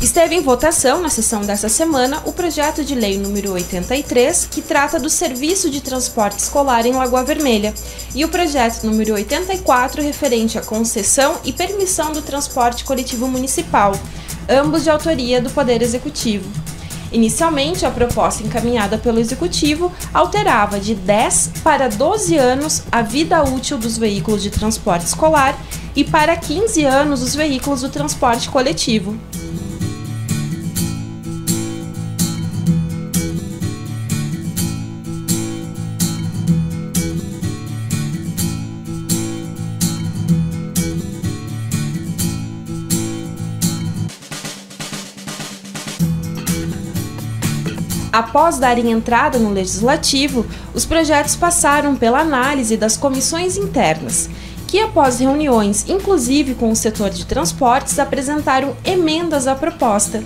Esteve em votação na sessão dessa semana o projeto de lei número 83, que trata do serviço de transporte escolar em Lagoa Vermelha, e o projeto número 84, referente à concessão e permissão do transporte coletivo municipal, ambos de autoria do Poder Executivo. Inicialmente, a proposta encaminhada pelo Executivo alterava de 10 para 12 anos a vida útil dos veículos de transporte escolar e para 15 anos os veículos do transporte coletivo. Após darem entrada no legislativo, os projetos passaram pela análise das comissões internas, que, após reuniões, inclusive com o setor de transportes, apresentaram emendas à proposta.